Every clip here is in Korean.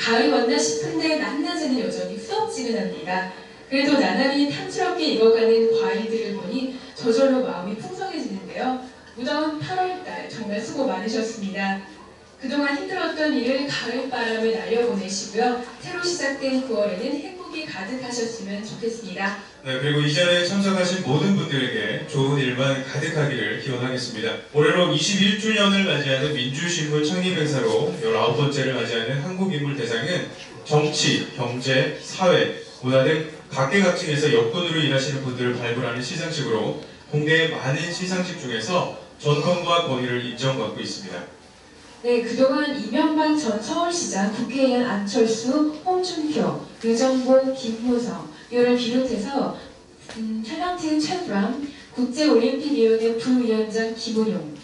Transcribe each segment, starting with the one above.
가을 왔나 싶은데 낮낮에는 여전히 후덥지근합니다. 그래도 나날이 탐스럽게 익어가는 과일들을 보니 저절로 마음이 풍성해지는데요. 무더운 8월달 정말 수고 많으셨습니다. 그동안 힘들었던 일을 가을바람을 날려보내시고요. 새로 시작된 9월에는 행복이 가득하셨으면 좋겠습니다. 네, 그리고 이 자리에 참석하신 모든 분들에게 좋은 일만 가득하기를 기원하겠습니다. 올해로 21주년을 맞이하는 민주신문 창립 행사로 19번째를 맞이하는 한국인물 대상은 정치, 경제, 사회, 문화 등 각계각층에서 역군으로 일하시는 분들을 발굴하는 시상식으로 국내의 많은 시상식 중에서 전통과 권위를 인정받고 있습니다. 네, 그동안 이명박 전 서울시장, 국회의원 안철수, 홍준표, 의정보, 김호성 이를 비롯해서 음, 탤런트 최브람, 국제올림픽위원회 부위원장 김은용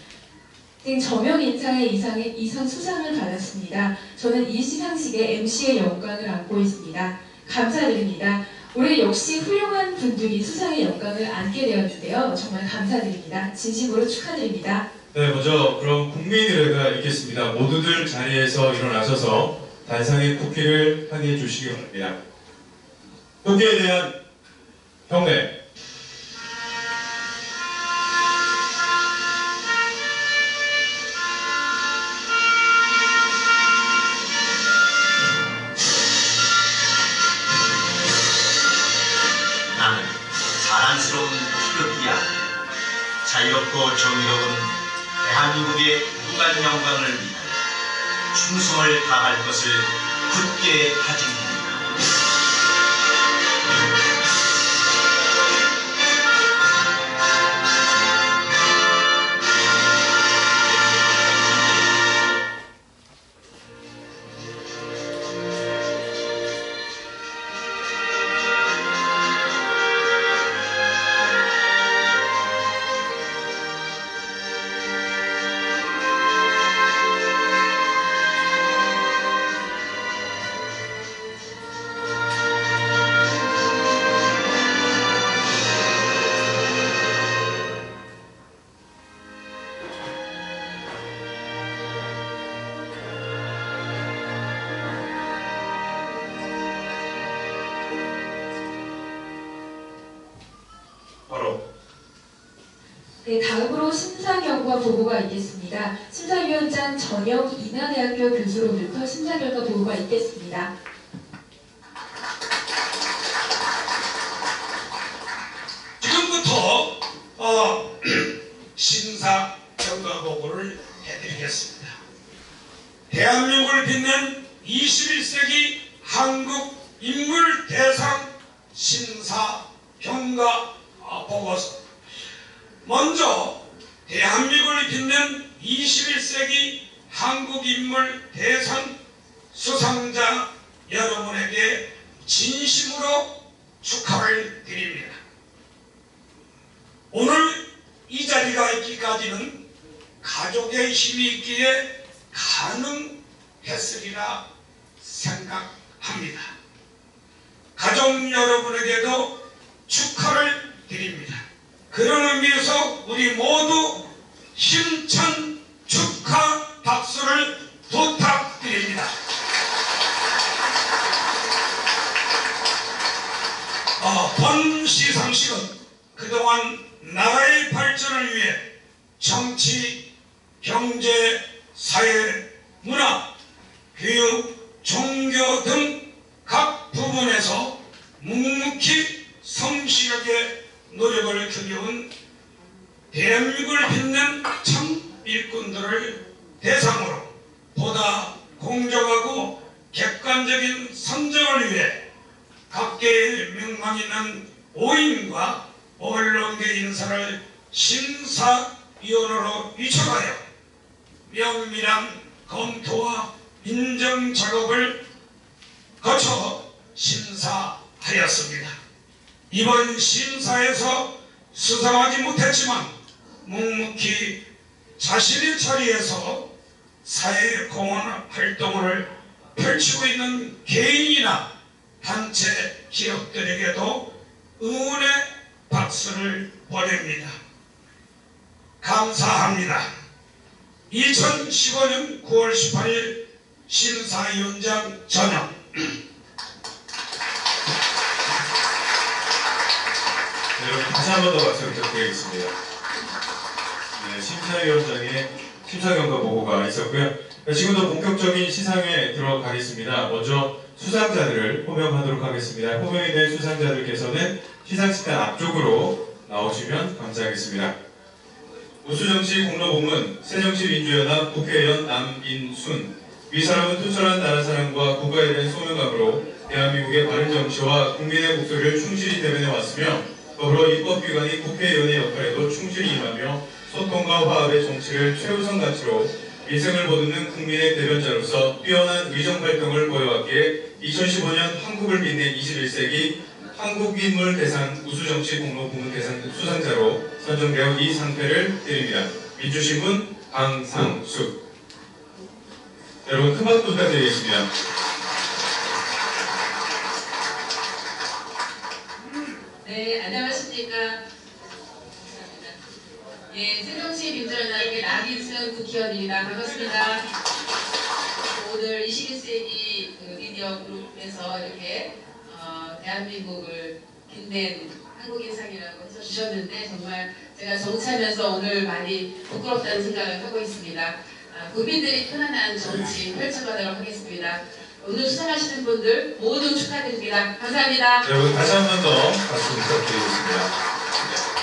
등 저명 인사의 이상의 이상 수상을 받았습니다. 저는 이 시상식의 MC의 영광을 안고 있습니다. 감사드립니다. 올해 역시 훌륭한 분들이 수상의 영광을 안게 되었는데요. 정말 감사드립니다. 진심으로 축하드립니다. 네, 먼저 그럼 국민의례가 있겠습니다. 모두들 자리에서 일어나셔서 단상의 쿠키를 향해 주시기 바랍니다. 쿠키에 대한 경례. 나는 자랑스러운 태극기야. 자유롭고 정의로운 대한민국의 무관 영광을 위하여 충성을 다할 것을 굳게 다짐합니다. 일꾼들을 대상으로 보다 공정하고 객관적인 선정을 위해 각계의 명망 있는 오인과 언론계 인사를 심사위원으로 위촉하여 면밀한 검토와 인정 작업을 거쳐 심사하였습니다. 이번 심사에서 수상하지 못했지만 묵묵히 자신의 자리에서 사회 공헌 활동을 펼치고 있는 개인이나 단체 기업들에게도 응원의 박수를 보냅니다. 감사합니다. 2015년 9월 18일 심사위원장 전역 네, 여러분 다시 한 번 더 박수 부탁드리겠습니다. 네, 심사위원장의 심사 경과 보고가 있었고요. 네, 지금부터 본격적인 시상에 들어가겠습니다. 먼저 수상자들을 호명하도록 하겠습니다. 호명이 된 수상자들께서는 시상식단 앞쪽으로 나오시면 감사하겠습니다. 우수정치 공로봉은 새정치민주연합 국회의원 남인순 위사람은 투철한 나라 사랑과 국가에 대한 소명감으로 대한민국의 바른 정치와 국민의 목소리를 충실히 대변해 왔으며 더불어 입법기관인 국회의원의 역할에도 충실히 임하며 소통과 화합의 정치를 최우선 가치로 민생을 보듬는 국민의 대변자로서 뛰어난 의정 활동을 보여왔기에 2015년 한국을 빛낸 21세기 한국인물 대상 우수정치 공로 부문 대상 수상자로 선정되어 이 상패를 드립니다. 민주신문 강상숙 여러분 큰 박수 부탁드리겠습니다. 네, 안녕하십니까. 예, 새정치 민주연합의 남인승 국회의원입니다. 반갑습니다. 오늘 21세기 그 미디어 그룹에서 이렇게 어, 대한민국을 빛낸 한국인상이라고 해서 주셨는데 정말 제가 정치하면서 오늘 많이 부끄럽다는 생각을 하고 있습니다. 아, 국민들이 편안한 정치 펼쳐가도록 하겠습니다. 오늘 수상하시는 분들 모두 축하드립니다. 감사합니다. 여러분 다시 한 번 더 박수 부탁드리겠습니다.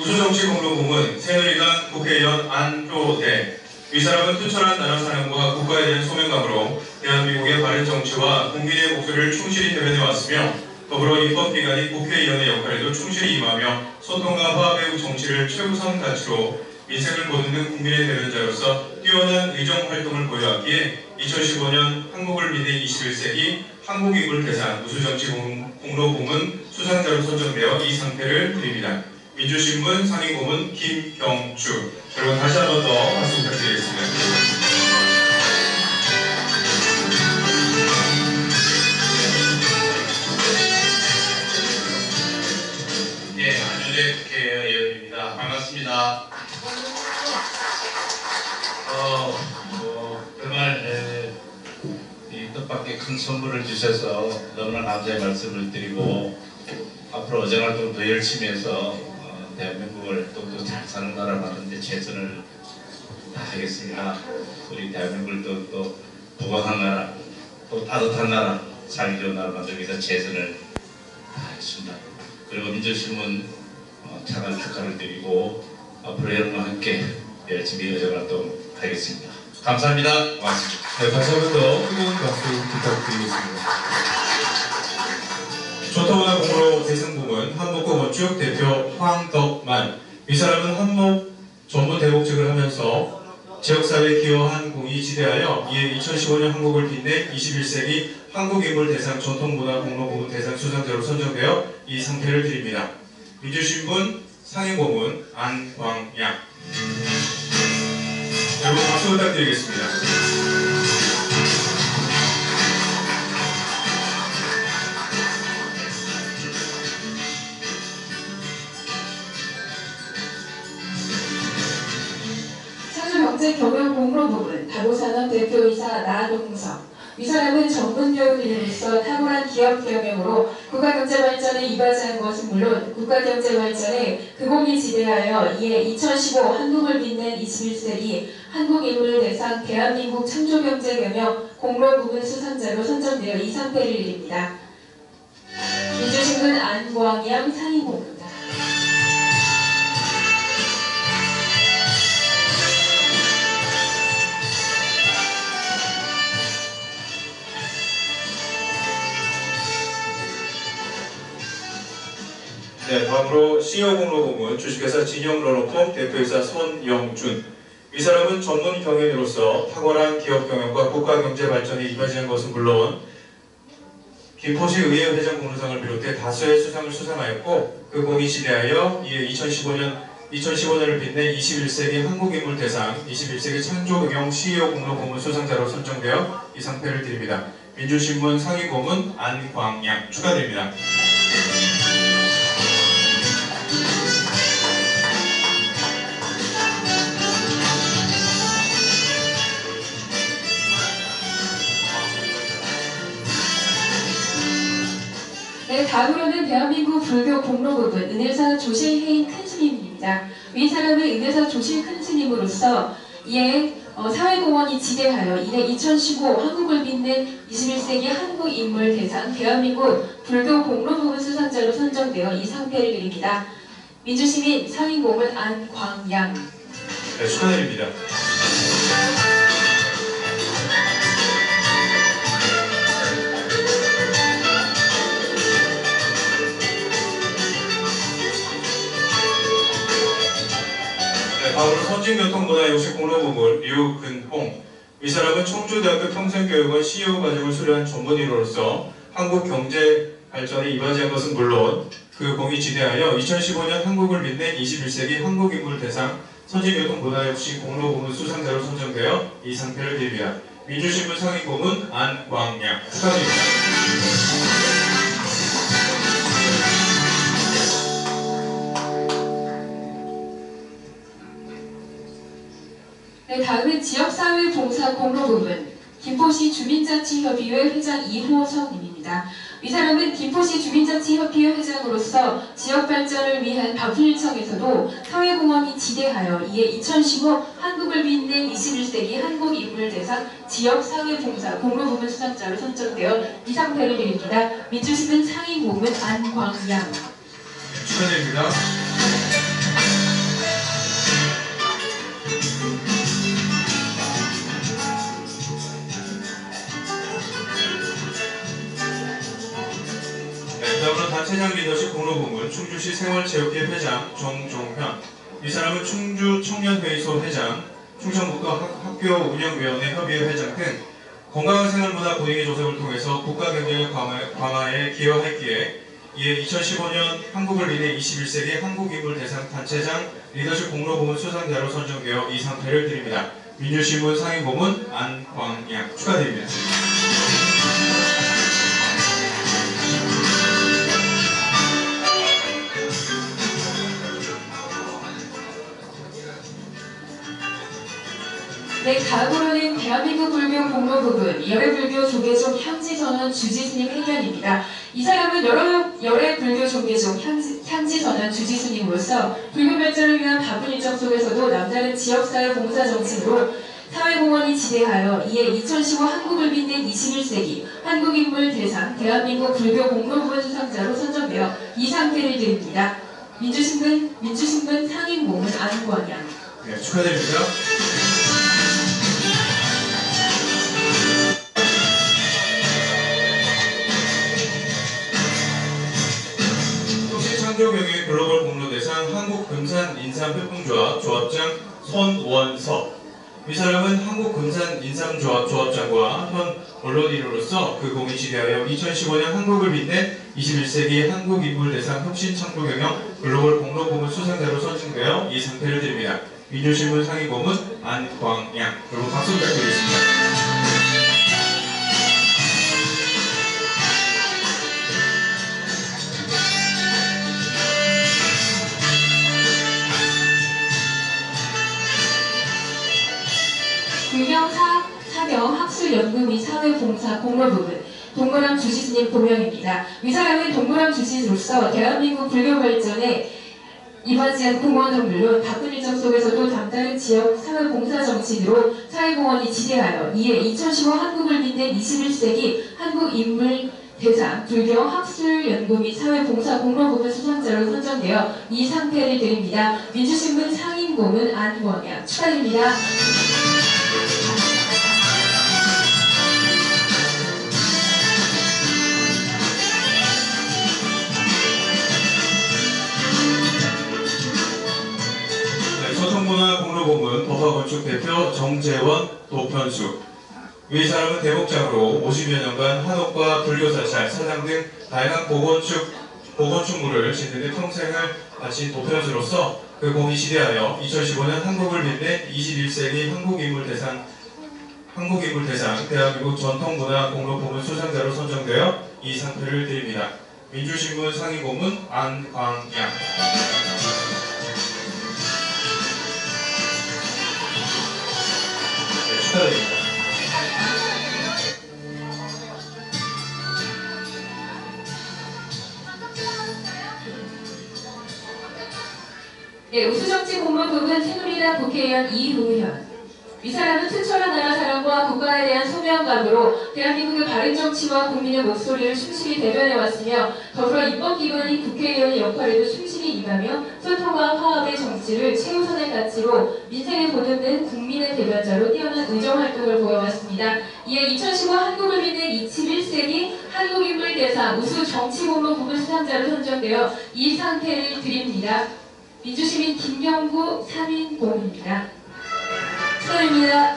우수정치 공로부문 새누리당 국회의원 안표대 이 사람은 투철한 나라 사랑과 국가에 대한 소명감으로 대한민국의 바른 정치와 국민의 목소리를 충실히 대변해 왔으며 더불어 입법기관인 국회의원의 역할에도 충실히 임하며 소통과 화합의 정치를 최우선 가치로 민생을 보듬는 국민의 대변자로서 뛰어난 의정 활동을 보여왔기에 2015년 한국을 믿는 21세기 한국인물 대상 우수정치 공- 공로부문 수상자로 선정되어 이 상패를 드립니다. 민주신문 상임고문 김경주 여러분 다시 한 번 더 박수 부탁드리겠습니다. 예, 안윤재 국회의원입니다. 반갑습니다. 어, 뭐, 정말, 에, 이 뜻밖의 큰 선물을 주셔서 너무나 감사의 말씀을 드리고, 앞으로 어정 활동 더 열심히 해서, 어, 대한민국을 또잘 사는 나라 만드는데 최선을 다하겠습니다. 우리 대한민국을 또, 또 부강한 나라, 또 따뜻한 나라, 살기 좋은 나라 만들기 위해서 최선을 다하겠습니다. 그리고 민주신문 어, 차관 축하를 드리고 앞으로 여러분과 함께 열심히 의정 활동 하겠습니다. 감사합니다. 고맙습니다. 네, 다시 한번 더 뜨거운 박수 부탁드리겠습니다. 조타문화 공로 대 상부문 한목구 건축 대표 황덕만 이 사람은 한목 전문 대목직을 하면서 지역사회에 기여한 공이 지대하여 이에 2015년 한국을 빛낸 21세기 한국인물 대상 전통문화 공로부문 대상 수상자로 선정되어 이 상패를 드립니다. 민주신문 상임고문 안광양 여러분 박수 부탁드리겠습니다. 경제 경영 공로 부문 다도산업 대표이사 나동석 이 사람은 전문 교육인으로서 탁월한 기업 경영으로 국가 경제 발전에 이바지한 것은 물론 국가 경제 발전에 그공이 지대하여 이에 2015 한국을 빛낸 21세기 한국인물 대상 대한민국 창조 경제 경영 공로 부문 수상자로 선정되어 이 상패를 드립니다. 민주신문 안광양 상임고문입니다. 네, 다음으로 CEO 공로부문 주식회사 진영러너폼 대표이사 손영준. 이 사람은 전문 경영인으로서 탁월한 기업 경영과 국가 경제 발전에 이바지한 것은 물론 김포시 의회 회장 공로상을 비롯해 다수의 수상을 수상하였고 그 공이 시대하여 이에 2015년 2015년을 빛낸 21세기 한국인물 대상 21세기 창조경영 CEO 공로부문 수상자로 선정되어 이 상패를 드립니다. 민주신문 상임고문 안광양 축하드립니다. 네, 다음으로는 대한민국 불교 공로 부분 은혜사 조실해인 큰 스님입니다. 이 사람은 은혜사 조실 큰 스님으로서 이에 어, 사회공헌이 지대하여 이래 2015 한국을 빛낸 21세기 한국 인물 대상 대한민국 불교 공로 부분 수상자로 선정되어 이 상패를 드립니다. 민주시민 상인공은 안광양 네, 축하드립니다. 다음으로 선진교통문화용식 공로부문 류근홍 이 사람은 청주대학교 평생교육원 CEO 과정을 수료한 전문의로서 한국 경제 발전에 이바지한 것은 물론 그 공이 지대하여 2015년 한국을 빛낸 21세기 한국인물 대상 선진교통문화용식 공로부문 수상자로 선정되어 이 상패를 드립니다. 민주신문 상임고문 안광양 축하드립니다. 네, 다음은 지역사회 봉사 공로 부분 김포시 주민자치협의회 회장 이호성님입니다. 이 사람은 김포시 주민자치협의회 회장으로서 지역 발전을 위한 바풀청에서도 사회공헌이 지대하여 이에 2015 한국을 빛낸 21세기 한국인물대상 지역사회봉사 공로부문 수상자로 선정되어 이 상패를 드립니다. 민주시민 상임고문 안광양 축하드립니다. 단체장 리더십 공로부문 충주시 생활체육회 회장 정종현 이 사람은 충주 청년회의소 회장, 충청북도 학- 학교운영위원회 협의회 회장 등 건강한 생활문화 분위기 조성을 통해서 국가 경쟁력 강화, 강화에 기여했기에 이에 2015년 한국을 빛낸 21세기 한국인물 대상 단체장 리더십 공로부문 수상자로 선정되어 이 상패를 드립니다. 민주신문 상임고문 안광양 축하드립니다. 네, 다음으로는 대한민국 불교 공로 부분 열애 불교 조계종 향지 전원 주지 스님 행견입니다. 이 사람은 여러 열애 불교 조계종 향지, 향지 전원 주지 스님으로서 불교 발전을 위한 바쁜 일정 속에서도 남다른 지역사회 봉사 정신으로 사회공헌이 지대하여 이에 2015 한국을 빛낸 21세기 한국인물 대상 대한민국 불교 공로 부분 수상자로 선정되어 이 상패를 드립니다. 민주신문 민주신문 상임고문 안광양 네, 축하드립니다. 금산인삼협동조합 조합장 손원석 이 사람은 한국금산인삼조합 조합장과 현 언론인으로서 그 공이 지대하여 2015년 한국을 빛낸 21세기 한국인물대상 혁신창조경영 글로벌 공로부문 수상자로 선정되어 이 상패를 드립니다. 민주신문 상임고문 안광양 여러분 박수 부탁드리겠습니다. 불경사 사병 학술연구 및 사회봉사 공로 부분 동그람 주지스님 고명입니다. 이 사람은 동그람 주지로서 대한민국 불교 발전에 이바지한 공헌은 물론 바쁜 일정 속에서도 남다른 지역 사회봉사 정신으로 사회공헌이 지대하여 이에 2015 한국을 빛낸 21세기 한국인물 대상 불교 학술 연구 및 사회봉사 공로 부분 수상자로 선정되어 이 상패를 드립니다. 민주신문 상임고문 안권양 축하드립니다. 네, 서통문화 공로본문 법화건축 대표 정재원 도편수. 이 사람은 대목장으로 50여 년간 한옥과 불교사찰, 사장 등 다양한 보건축, 보건축물을 짓는 데 평생을 바친 도편수로서 그 공이 시대하여 2015년 한국을 빛낸 21세기 한국인물 대상 한국인물 대상 대한민국 전통문화 공로부문 수상자로 선정되어 이 상패를 드립니다. 민주신문 상임고문 안광양 네, 축하드립니다. 네, 우수정치 공무부은 새누리당 국회의원 이우현. 이 사람은 특별한 나라 사랑과 국가에 대한 소명감으로 대한민국의 바른 정치와 국민의 목소리를 충실히 대변해왔으며 더불어 입법기관인 국회의원의 역할에도 충실히 임하며 소통과 화합의 정치를 최우선의 가치로 민생에 보듬는 국민의 대변자로 뛰어난 의정활동을 보여왔습니다. 이에 2015 한국을 믿는 21세기 한국인물 대상 우수 정치공로 부분 수상자로 선정되어 이 상태를 드립니다. 민주시민 김경구 3인공입니다. 축하드립니다.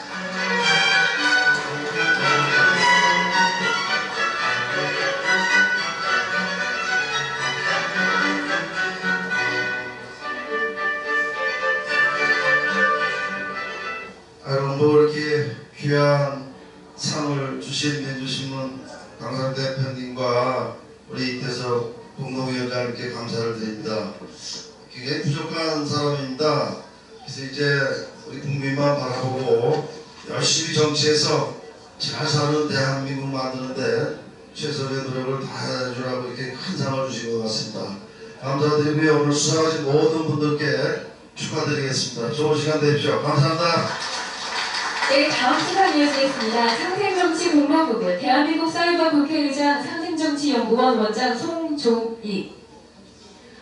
여러분 뭐 이렇게 귀한 상을 주신 민주신문 강상 대표님과 우리 이태석 공동위원장님께 감사를 드립니다. 굉장히 부족한 사람입니다. 그래서 이제 우리 국민만 바라보고 열심히 정치해서 잘 사는 대한민국 만드는데 최선의 노력을 다해주라고 이렇게 큰 상을 주신 것 같습니다. 감사드리고요. 오늘 수상하신 모든 분들께 축하드리겠습니다. 좋은 시간 되십시오. 감사합니다. 네, 다음 시간 이어지겠습니다. 상생정치 공로부분 대한민국 사이버 국회의장 상생정치연구원 원장 송종익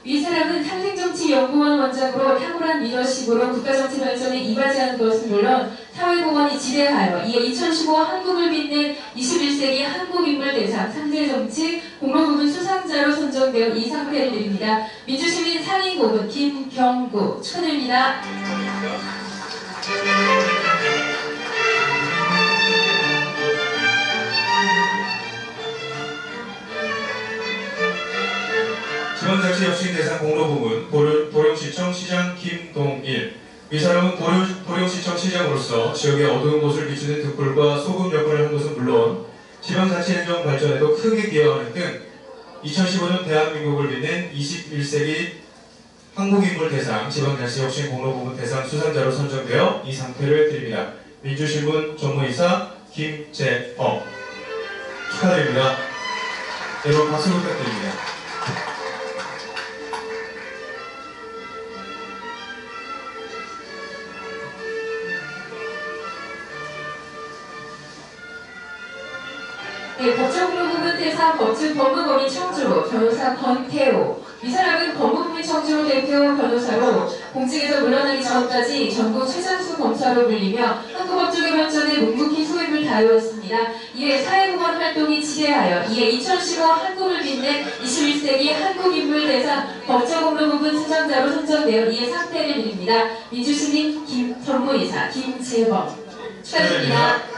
이 사람은 상생정치연구원 원장으로 탁월한 리더십으로 국가정치 발전에 이바지 하는 것은 물론 사회공헌이 지대하여 이에 2015 한국을 빛낸 21세기 한국인물 대상 상대정치 공로부분 수상자로 선정되어 이 상패를 드립니다. 민주시민 상인고문 김경구 축하드립니다. 지방자치 혁신 대상 공로 부문 보령- 보령시청 시장 김동일 이 사람은 보령, 보령 시청 시장으로서 지역의 어두운 곳을 비추는 등불과 소금 역할을 한 것은 물론 지방자치 행정 발전에도 크게 기여하는 등 2015년 대한민국을 빛낸 21세기 한국인물 대상 지방자치 혁신 공로부문 대상 수상자로 선정되어 이 상패를 드립니다. 민주신문 정무이사 김재업 축하드립니다. 여러분 박수 부탁드립니다. 대상 법칙 법무법인 청주로 변호사 권태호 이 사람은 법무법인 청주로 대표 변호사로 공직에서 물러나기 전까지 전국 최장수 검사로 불리며 한국법조계 발전에 묵묵히 소임을 다해왔습니다. 이에 사회공헌 활동이 지대하여 이에 2015 한국을 빛낸 21세기 한국인물대상 법정공로 부분 수상자로 선정되어 이에 상패를 드립니다. 민주시민 김 전무이사 김재범 축하드립니다.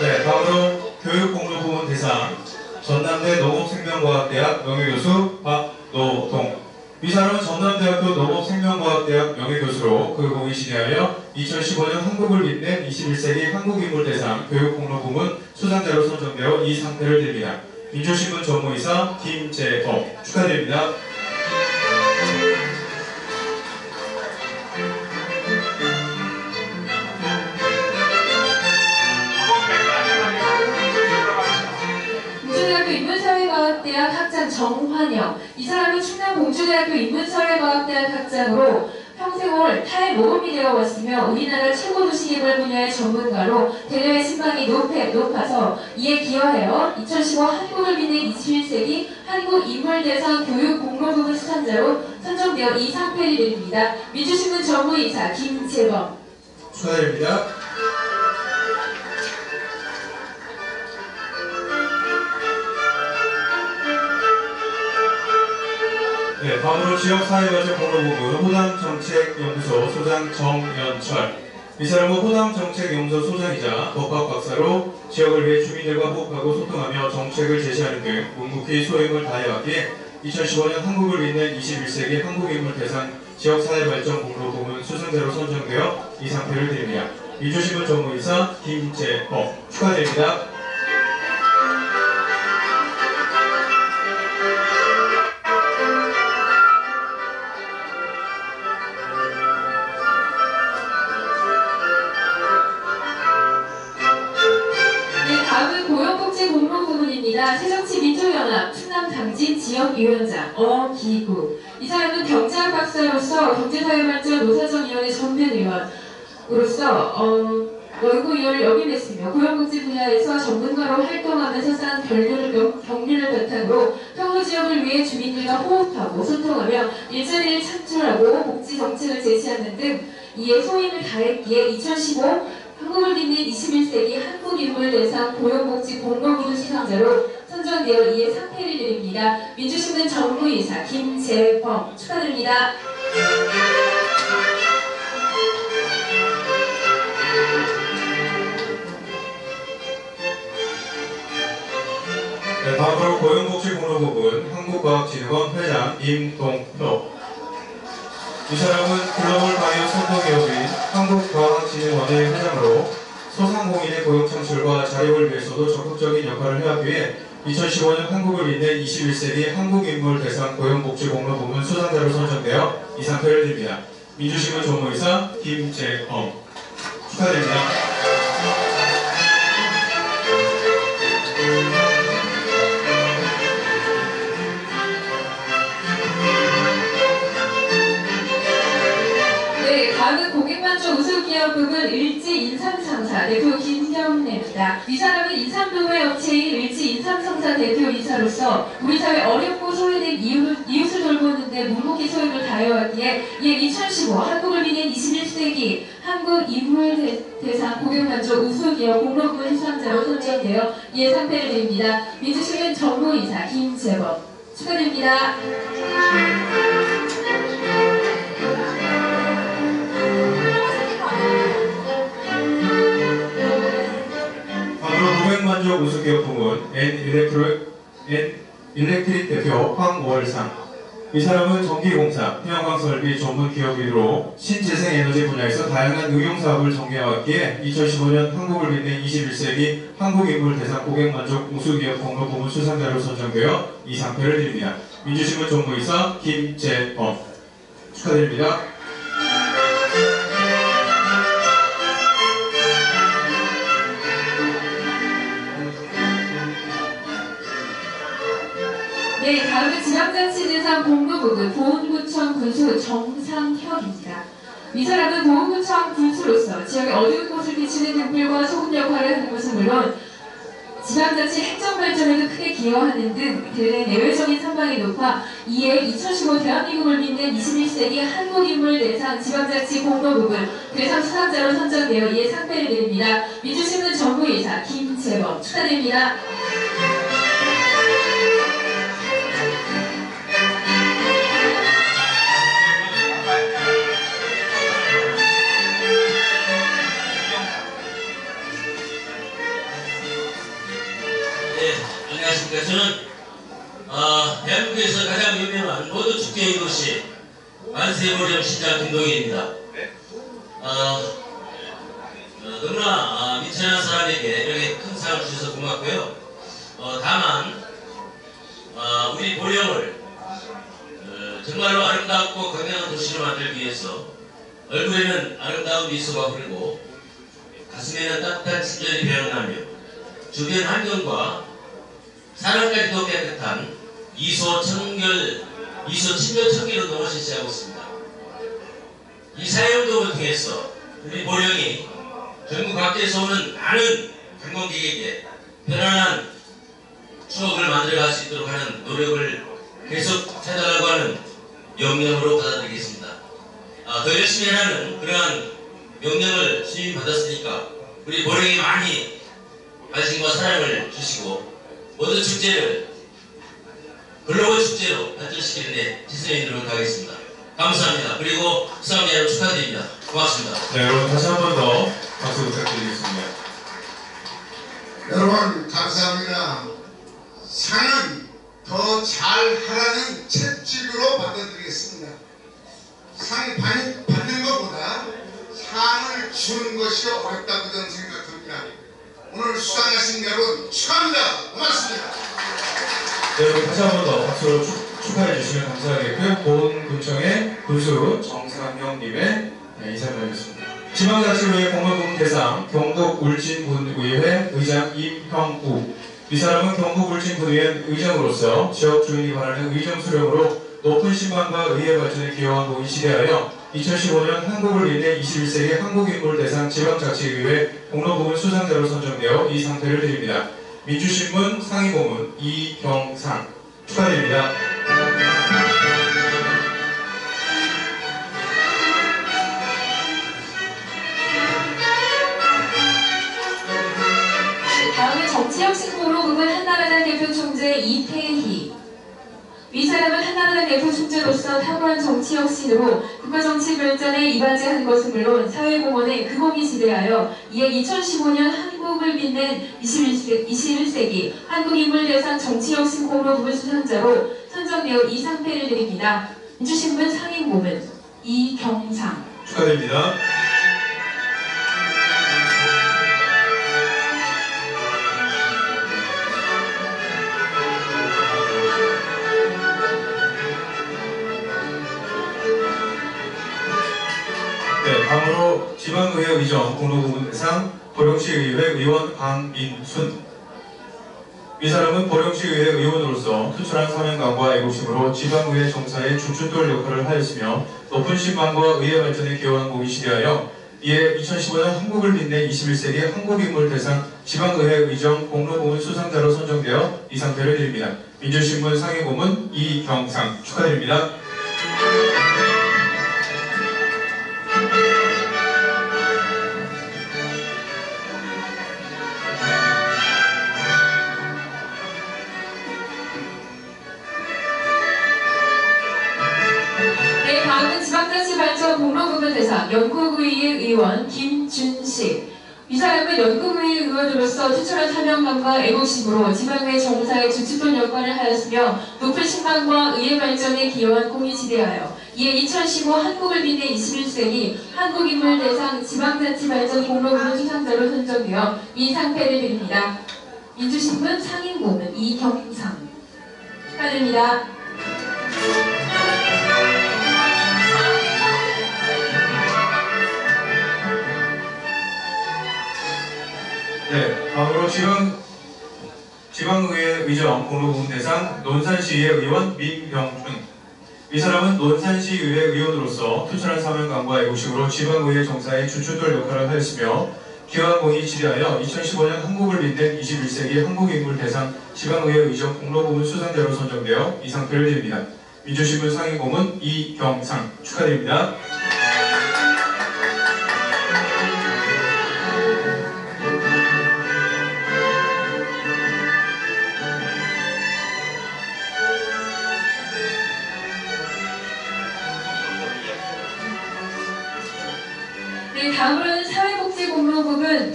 네, 다음으로 교육공로부문 대상 전남대 농업생명과학대학 명예교수 박노동 이 사람은 전남대학교 농업생명과학대학 명예교수로 그 공이 지내하여 2015년 한국을 빛낸 21세기 한국인물대상 교육공로부문 수상자로 선정되어 이 상패를 드립니다. 민주신문 전무이사 김재업 축하드립니다. 정환영 이 사람은 충남 공주대학교 인문사회과학대학 학장으로 평생을 탈모범이 되어 왔으며 우리나라 최고 도시 개발 분야의 전문가로 대외 신망이 높아, 높아서 이에 기여하여 2015 한국을 빛낸 21세기 한국인물대상 교육공로부문 수상자로 선정되어 이 상패를 드립니다. 민주신문 전무이사 김재범 축하드립니다. 다음으로 지역사회발전 공로부문 호남정책연구소 소장 정연철 이 사람은 호남정책연구소 소장이자 법학 박사로 지역을 위해 주민들과 호흡하고 소통하며 정책을 제시하는 등 묵묵히 소임을 다해왔기에 2015년 한국을 빛낸 21세기 한국인물 대상 지역사회발전 공로 부문 수상자로 선정되어 이 상패를 드립니다. 민주신문 전무이사 김재업 축하드립니다. 으로서 어, 연구위원을 역임했으며 고용복지 분야에서 전문가로 활동하면서 쌓은 별류를 경- 경륜을 바탕으로 평로 지역을 위해 주민들과 호흡하고 소통하며 일자리를 창출하고 복지 정책을 제시하는 등 이에 소임을 다했기에 2015 한국을 빛낸 21세기 한국인물대상 고용복지 공로기도 시상자로 선정되어 이에 상패를 드립니다. 민주신문 정부이사 김재범 축하드립니다. 한국과학진흥원 회장 임동표. 이 사람은 글로벌 바이오 선도기업인 한국과학진흥원의 회장으로 소상공인의 고용 창출과 자립을 위해서도 적극적인 역할을 해왔기에 2015년 한국을 빛낸 21세기 한국인물 대상 고용복지공로 부문 수상자로 선정되어 이 상패를 드립니다. 민주신문 전무이사 김재엄 축하드립니다. 대표 김경래입니다. 이 사람은 인삼도회 업체인 일지 인삼상사 대표이사로서 우리 사회 어렵고 소외된 이웃, 이웃 을 돌보는 데 묵묵히 소임을 다해왔기에 이에 2015 한국을 빛낸 21세기 한국 인물 대- 대상 고객만족 우수기업 공로부문 수상자로 선정되어 이에 상패를 드립니다. 민주시민 정무이사 김재범 축하드립니다. 고객만족 우수기업 부문 N 일렉트릭, 대표 황월상. 이 사람은 전기공사, 태양광 설비 전문 기업이로 신재생에너지 분야에서 다양한 응용 사업을 전개해왔기에 2015년 한국을 빛낸 21세기 한국인물 대상 고객만족 우수기업 공로 부문 수상자로 선정되어 이 상패를 드립니다. 민주신문 전무이사 김재범 축하드립니다. 네, 다음은 지방자치대상 공무부분 보훈구청 군수 정상혁입니다. 이 사람은 보훈구청 군수로서 지역의 어두운 곳을 비추는 등불과 소금 역할을 하는 것은 물론 지방자치 행정발전에도 크게 기여하는 등 대내 내외적인 선방이 높아 이에 2015 대한민국을 빛낸 21세기 한국인물 대상 지방자치 공로부분 대상 수상자로 선정되어 이에 상패를 드립니다. 민주신문 정부이사 김재범 축하드립니다. 저는 어, 대한민국에서 가장 유명한 모두 축제의 도시 만세무령 시장 김동희입니다. 어, 어, 너무나 어, 미천한 사람에게 이렇게 큰 상을 주셔서 고맙고요. 어, 다만 어, 우리 보령을 어, 정말로 아름답고 건강한 도시로 만들기 위해서 얼굴에는 아름다운 미소가 흐르고 가슴에는 따뜻한 친절이 배어나며 주변 환경과 사람까지도 깨끗한 이소 청결, 이소 친절 청결을 너무 실시하고 있습니다. 이 사회운동을 통해서 우리 보령이 전국 각지에서 오는 많은 관광객에게 편안한 추억을 만들어갈 수 있도록 하는 노력을 계속 해달라고 하는 명령으로 받아들이겠습니다. 아, 더 열심히 하는 그러한 명령을 수임받았으니까 우리 보령이 많이 관심과 사랑을 주시고 모든 축제를 글로벌 축제로 발전시키는데 최선의 노력을 다하겠습니다. 감사합니다. 그리고 수상자 여러분 축하드립니다. 고맙습니다. 네, 여러분 다시 한 번 더 박수 부탁드리겠습니다. 여러분 감사합니다. 상은 더 잘하라는 채찍으로 받아드리겠습니다. 상 받- 받는 것보다 상을 주는 것이 어렵다고 저는 생각합니다. 오늘 수상하신 여러분 축하합니다. 고맙습니다. 네, 여러분 다시 한 번 더 박수로 축, 축하해 주시면 감사하겠고요. 보훈군청의 군수 정상형님의 네, 인사를 하겠습니다. 지방자치의회 공무부문 대상 경북 울진군의회 의장 임형우 이 사람은 경북 울진군의회 의장으로서 지역 주민이 바라는 의정 수령으로 높은 신망과 의회 발전에 기여한 공이 시대하여 2015년 한국을 잇는 21세기 한국인물 대상 지방자치의회 공로부문 수상자로 선정되어 이 상태를 드립니다. 민주신문 상임고문 이경상 축하드립니다. 다음은 정치혁신 공로부문 한나라당 대표 총재 이태희. 이 사람은 한나라당 대표 총재로서 탁월한 정치 혁신으로 국가 정치 발전에 이바지한 것은 물론 사회공헌에 그공이 지대하여 이에 2015년 한국을 빛낸 21세, 21세기 한국인물대상 정치혁신 공로부문 수상자로 선정되어 이 상패를 드립니다. 민주신문 상임 고문 이경상. 축하드립니다. 지방의회 의정 공로부문 대상 보령시의회 의원 강민순 이 사람은 보령시의회 의원으로서 투철한 사명감과 애국심으로 지방의회 정사의 주춧돌 역할을 하였으며 높은 신망과 의회 발전에 기여한 공이 시대하여 이에 2015년 한국을 빛낸 21세기 한국인물 대상 지방의회 의정 공로부문 수상자로 선정되어 이 상태를 드립니다. 민주신문 상임고문 이경상 축하드립니다. 대상 연구의회 의원 김준식. 이 사람은 연구의회 의원으로서 투철한 사명감과 애국심으로 지방의 정사의 주춧돌 역할을 하였으며 높은 신망과 의회 발전에 기여한 공이 지대하여 이에 2015 한국을 빛낸 21세기 한국인물 대상 지방자치발전 공로부문 수상자로 선정되어 이 상패를 드립니다. 민주신문 상임고문 이경상 축하드립니다. 네, 다음으로 지방 지방의회 의정 공로부문 대상 논산시의회 의원 민병준. 이 사람은 논산시의회 의원으로서 투철한 사명감과 애국심으로 지방의회 정사의 주춧돌 역할을 하였으며 기여한 공이 지대하여 2015년 한국을 빛낸 21세기 한국인물 대상 지방의회 의정 공로부문 수상자로 선정되어 이 상표를 드립니다. 민주신문 상임고문 이경상 축하드립니다. 사회복지공로부문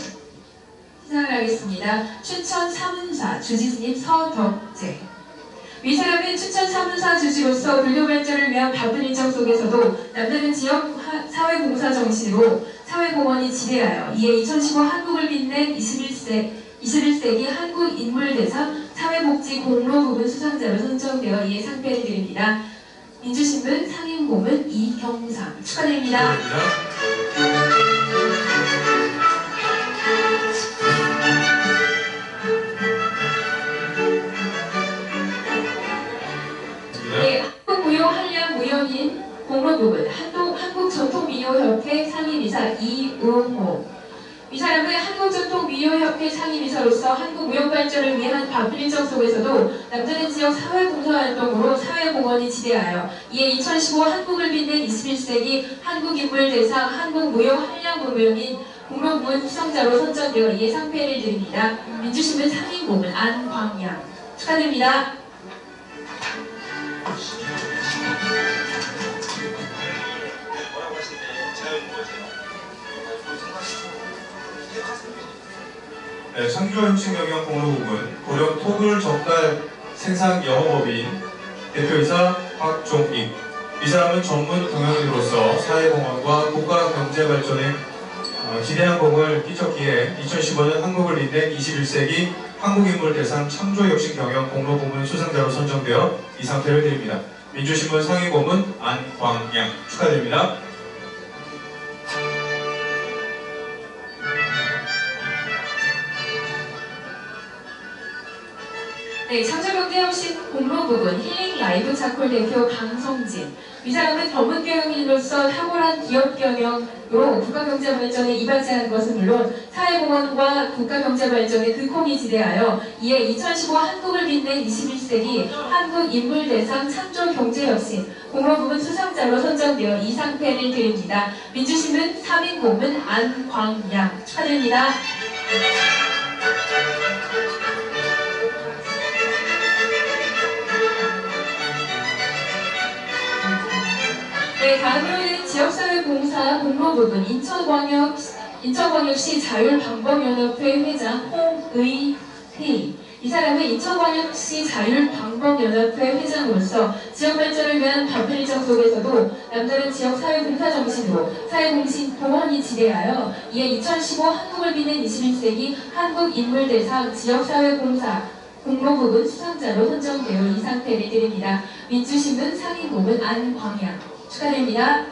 시작을 하겠습니다. 춘천 사문사 주지스님 서덕재. 이 사람은 춘천 사문사 주지로서 불교 발전을 위한 바쁜 일정 속에서도 남다른 지역 하- 사회봉사 정신으로 사회공헌이 지대하여 이에 2015 한국을 빛낸 21세 21세기 한국인물대상 사회복지 공로부문 수상자로 선정되어 이에 상패를 드립니다. 민주신문 상임고문 이경상 축하드립니다. 축하드립니다. 5번 부분 한동, 한국전통미녀협회 상임이사 이은호 이 사람은 한국전통미녀협회 상임이사로서 한국무역발전을 위한 박필정 속에서도 남다른 지역 사회공사활동으로 사회공헌이 지대하여 이에 2015 한국을 빛낸 21세기 한국인물대상 한국무역한량공명인 공로부문 수상자로 선정되어 이에 상패를 드립니다. 민주신문 상임고문 안광양 축하드립니다. 네, 공로부문 고려 토굴 젓갈 생산 영업업인 대표이사 박종익 이 사람은 전문 경영인으로서 사회공헌과 국가 경제 발전에 어, 지대한 공을 끼쳤기에 2015년 한국을 잇는 21세기 한국인물 대상 창조혁신 경영 공로부문 수상자로 선정되어 이 상태를 드립니다. 민주신문 상임고문 안광양 축하드립니다. 네, 창조경제혁신 공로 부분 힐링 라이브 차콜 대표 강성진. 이 사람은 전문 경영인으로서 탁월한 기업 경영으로 국가 경제 발전에 이바지한 것은 물론 사회공헌과 국가 경제 발전에 극홍이 지대하여 이에 2015 한국을 빛낸 21세기 한국 인물 대상 창조 경제 혁신 공로 부분 수상자로 선정되어 이 상패를 드립니다. 민주신문 3인 고문 안광양 축하드립니다. 네, 다음으로는 지역사회공사 공로 부분 인천광역 인천광역시 자율방법연합회 회장 홍의희 이 사람은 인천광역시 자율방법연합회 회장으로서 지역 발전을 위한 반편 일정 속에서도 남다른 지역 사회봉사 정신으로 사회공신 공헌이 지대하여 이에 2015 한국을 빛낸 21세기 한국인물대상 지역사회공사 공로 부분 수상자로 선정되어 이 상태를 드립니다. 민주신문 상임고문 안광양 축하드립니다.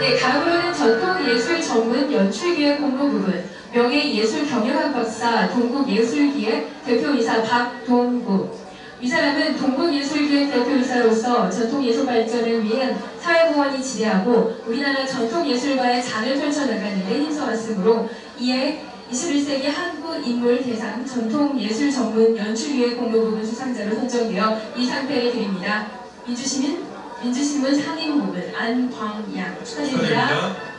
네, 다음으로는 전통예술 전문 연출기획 공로 부분 명예예술경영학 박사 동국예술기획 대표이사 박동구 이 사람은 동국예술기획 대표이사로서 전통예술 발전을 위한 사회공헌이 지대하고 우리나라 전통예술가의 장을 펼쳐나가는 데 힘써왔으므로 이에 21세기 한국 인물 대상 전통예술 전문 연출기획 공로 부분 수상자로 선정되어 이 상패를 드립니다. 민주시민 민주신문 상임고문 안광양 축하드립니다. 축하드립니다.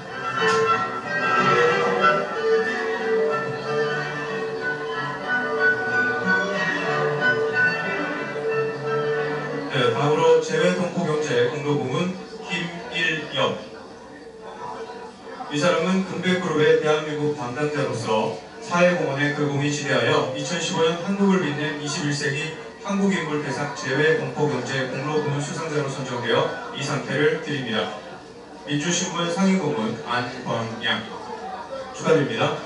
사회공헌에 그 공이 지대하여 2015년 한국을 빛낸 21세기 한국인물 대상 재외동포경제 공로 부문 수상자로 선정되어 이 상패를 드립니다. 민주신문 상임고문 안광양 축하드립니다.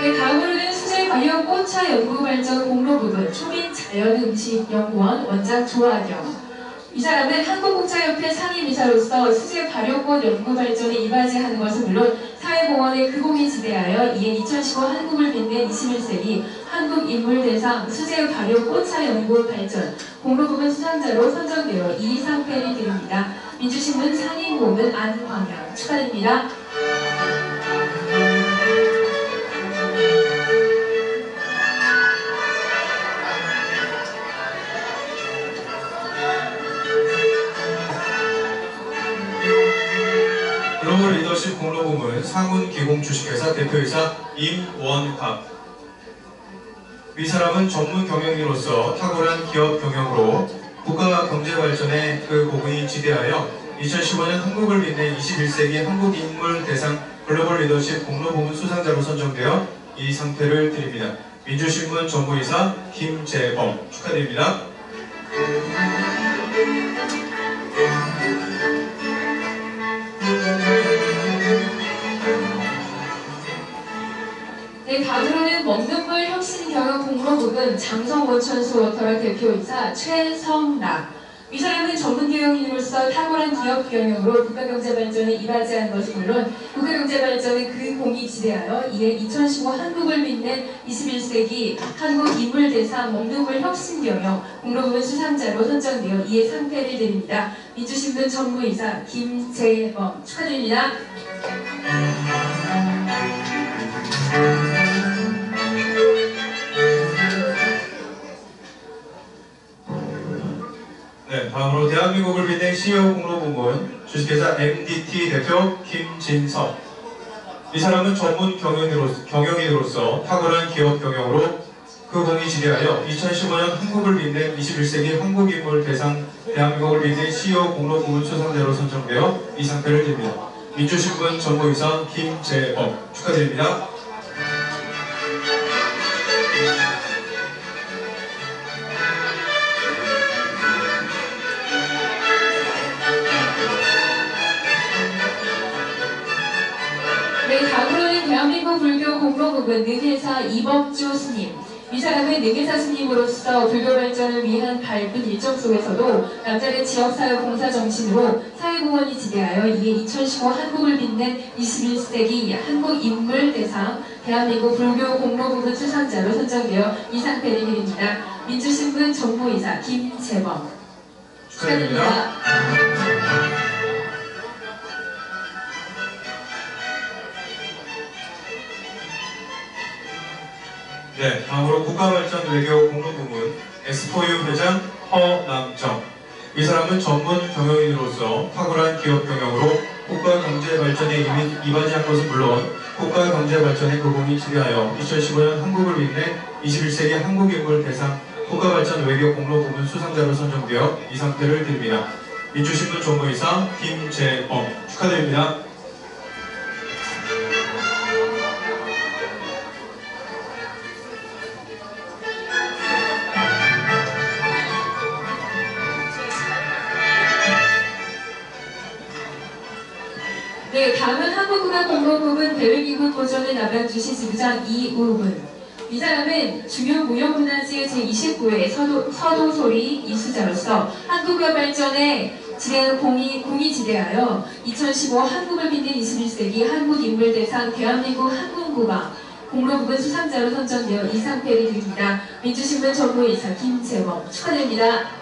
네, 다음으로는 수제 관련 꽃차 연구 발전 공로 부분 초민 자연음식연구원 원장 조아경. 이 사람은 한국국차협회 상임이사로서 수제 발효꽃 연구 발전에 이바지하는 것은 물론 사회공헌의 극공이 지대하여 이에 2015 한국을 빛낸 21세기 한국인물대상 수제 발효 꽃차 연구 발전 공로 부분 수상자로 선정되어 이 상패를 드립니다. 민주신문 상임고문 안광양 축하드립니다. 리더십 공로부문 상훈 기공 주식회사 대표이사 임원갑 이 사람은 전문 경영인으로서 탁월한 기업 경영으로 국가 경제 발전에 그 공이 지대하여 2015년 한국을 빛낸 21세기 한국인물 대상 글로벌 리더십 공로부문 수상자로 선정되어 이 상패를 드립니다. 민주신문 정보이사 김재범 축하드립니다. 다음으로는 먹는 물 혁신 경영 공로 부분 장성온천수 워터락 대표이사 최성락. 이 사람은 전문 경영인으로서 탁월한 기업 경영으로 국가 경제 발전에 이바지한 것은 물론 국가 경제 발전에 그 공이 지대하여 이에 2015 한국을 빛낸 21세기 한국 인물 대상 물 혁신 경영 공로 부분 수상자로 선정되어 이에 상패를 드립니다. 민주신문 전무이사 김재범 축하드립니다. 다음으로 대한민국을 빛낸 CEO 공로부문 주식회사 MDT 대표 김진석. 이 사람은 전문 경영인으로서, 경영인으로서 탁월한 기업 경영으로 그 공이 지대하여 2015년 한국을 빛낸 21세기 한국인물 대상 대한민국을 빛낸 CEO 공로부문 수상자로 선정되어 이 상패를 드립니다. 민주신문 정보이사 김재범 축하드립니다. 대한민국 불교 공로부분 능회사 이범주 스님. 이 사람은 능의사 스님으로서 불교 발전을 위한 밝은 일정 속에서도 남다른 지역사회 봉사 정신으로 사회공헌이 지대하여 이에 2015 한국을 빛낸 21세기 한국 인물 대상 대한민국 불교 공로부분 수상자로 선정되어 이상패를 드립니다. 민주신문 정보이사 김재범 축하드립니다. 네, 다음으로 국가발전 외교 공로부문 엑스포유 회장 허남정. 이 사람은 전문 경영인으로서 탁월한 기업 경영으로 국가 경제 발전에 이바지한 것은 물론 국가 경제 발전에 그공이 지대하여 2015년 한국을 빛낸 21세기 한국인물 대상 국가발전 외교 공로 부문 수상자로 선정되어 이 상태를 드립니다. 민주신문 정보이사 김재범 축하드립니다. 네, 다음은 한국문화공로부문 대외기구 고전을 남양주시 지부장 이우분. 이 사람은 중요 무형문화재 제29회 서도, 서도소리 이수자로서 한국어 발전에 지대한 공이, 공이 지대하여 2015 한국을 빛낸 21세기 한국인물대상 대한민국 항공구방 공로부분 수상자로 선정되어 이 상패를 드립니다. 민주신문 정보이사 김재범 축하드립니다.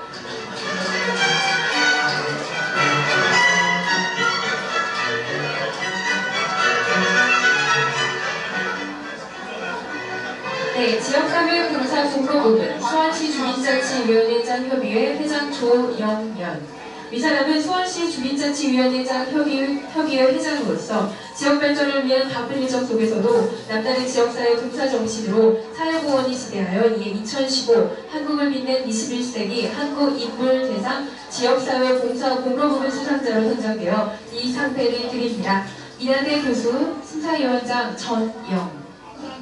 네, 지역사회공사 공로부문 수원시 주민자치위원회장 협의회 회장 조영연 이 사람은 수원시 주민자치위원회장 협의, 협의회 회장으로서 지역발전을 위한 바쁜 일정 속에서도 남다른 지역사회 봉사 정신으로 사회공헌이 지대하여 이에 2015 한국을 빛낸 21세기 한국인물대상 지역사회 봉사 공로부문 수상자로 선정되어 이 상패를 드립니다. 이나대 교수 심사위원장 전영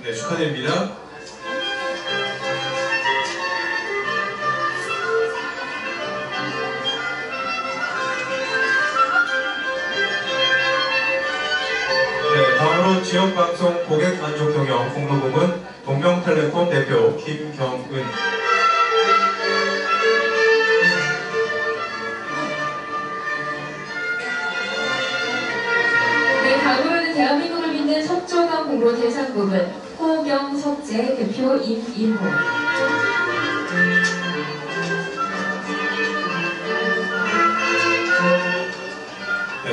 네, 축하드립니다. 지역방송 고객만족 경영 공로부문 동명텔레콤 대표 김경은. 네, 다음으로는 대한민국을 빛낸 석조강 공로 대상 부분 호경석재 대표 임인호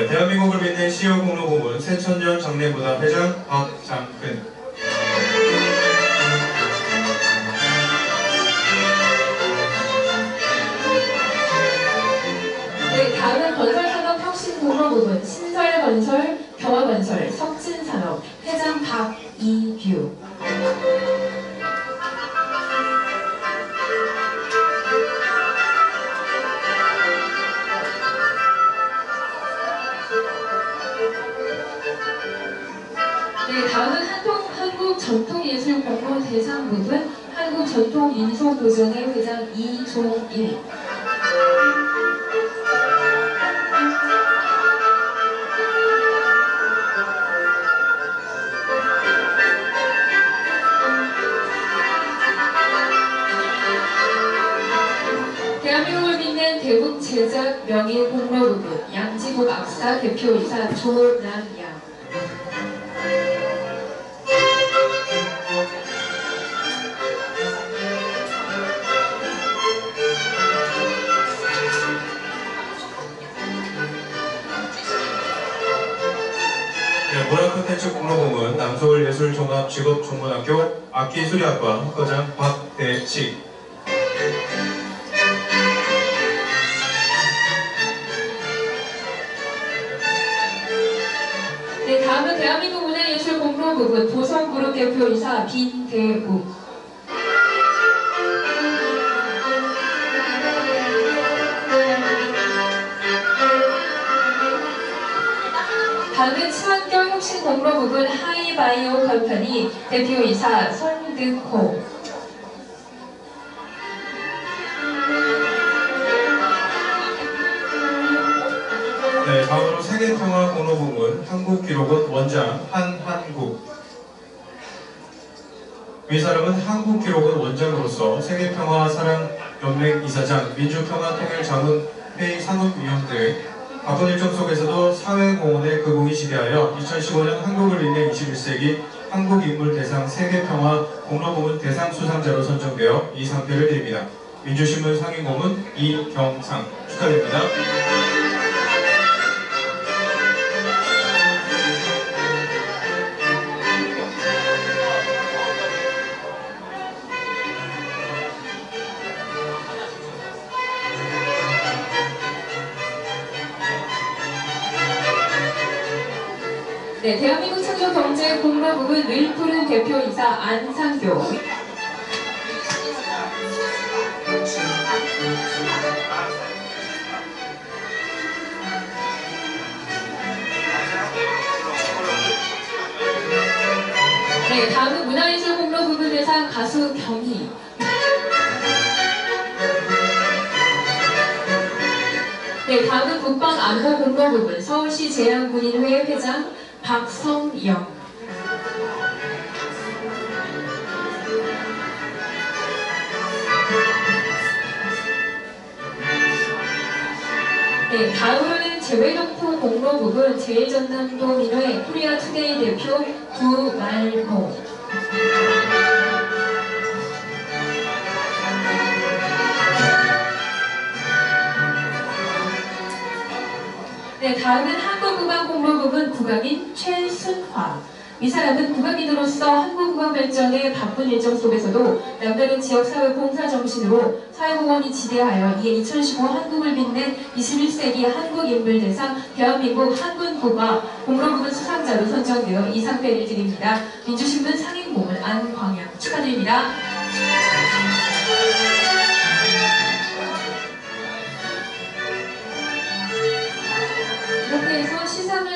대한민국을 빛낸 시효 공로부문 새천년 장례무당 회장 박장근 제작 명예 공로 부분 양지국 악사 대표이사 조남양. 네, 문화콘텐츠 공로부문 남서울예술종합직업전문학교 악기수리학과 학과장 박대식 그룹 대표 이사 빈대욱 다음은 친환경 혁신 공로 부분 하이바이오 컴퍼니 대표이사 손득호 이 사람은 한국 기록원 원장으로서 세계평화사랑연맹 이사장, 민주평화통일자문 회의 상임위원 등 바쁜 일정 속에서도 사회공헌의 그공이 지대하여 2015년 한국을 잇는 21세기 한국인물 대상 세계평화 공로부문 대상 수상자로 선정되어 이 상패를 드립니다. 민주신문 상임고문 이경상 축하드립니다. 네, 대한민국 창조경제공로부문 늘푸른 대표이사 안상교. 네, 다음은 문화예술 공로부문 대상 가수 경희. 네, 다음은 국방안보 공로부문 서울시 재향군인회 회장 박성영. 네, 다음으로는 재외동포 공로부문 재일전남도민회 코리아 투데이 대표 구말호. 국악인 최순화. 이 사람은 국악인으로서 한국 국악 발전의 바쁜 일정 속에서도 남다른 지역사회 봉사 정신으로 사회공헌이 지대하여 이에 2015 한국을 빛낸 21세기 한국인물대상 대한민국 한군국악 공로부문 수상자로 선정되어 이 상패를 드립니다. 민주신문 상임고문 안광양 축하드립니다.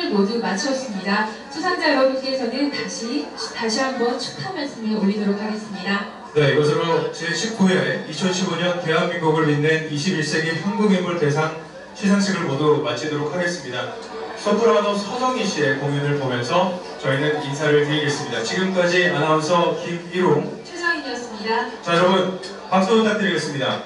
모두 마쳤습니다. 수상자 여러분께서는 다시 다시 한번 축하 말씀을 올리도록 하겠습니다. 네, 이것으로 제19회 2015년 대한민국을 빛낸 21세기 한국인물 대상 시상식을 모두 마치도록 하겠습니다. 소프라노 서정희 씨의 공연을 보면서 저희는 인사를 드리겠습니다. 지금까지 아나운서 김일웅. 최정인이었습니다. 자, 여러분 박수 부탁드리겠습니다.